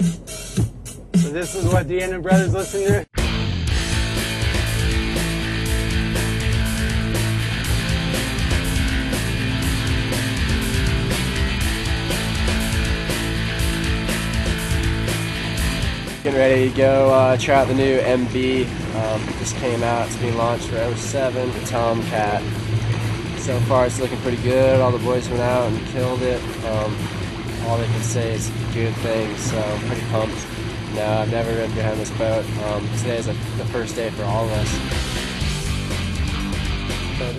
So this is what the Ennen Brothers listen to? Getting ready to go uh, try out the new MB. Um, just came out. It's being launched for 07, the Tomcat. So far, it's looking pretty good. All the boys went out and killed it. Um, all they can say is good things, so I'm pretty pumped. No, I've never been behind this boat. Um, today is a, the first day for all of us.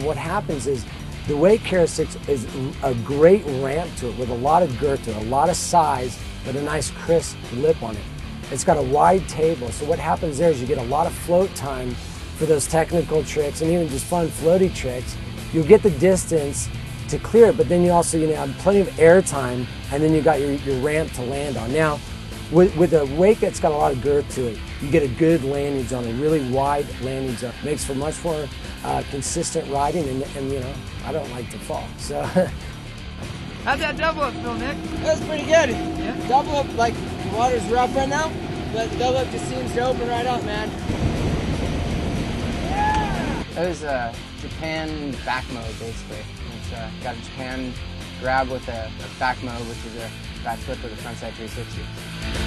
What happens is the Wake Kara 6 is a great ramp to it with a lot of girth to it, a lot of size, but a nice crisp lip on it. It's got a wide table, so what happens there is you get a lot of float time for those technical tricks and even just fun floaty tricks. You'll get the distance to clear it, but then you also you know, have plenty of air time, and then you got your, your ramp to land on. Now, with, with a wake that's got a lot of girth to it, you get a good landing zone, a really wide landing zone. Makes for much more uh, consistent riding, and, and you know, I don't like to fall. So. How'd that double up feel, Nick? That was pretty good. Yeah? Double up, like, the water's rough right now, but the double up just seems to open right up, man. That was a Japan back mobe, basically. It's uh, got a Japan grab with a, a back mobe, which is a back flip with a frontside 360.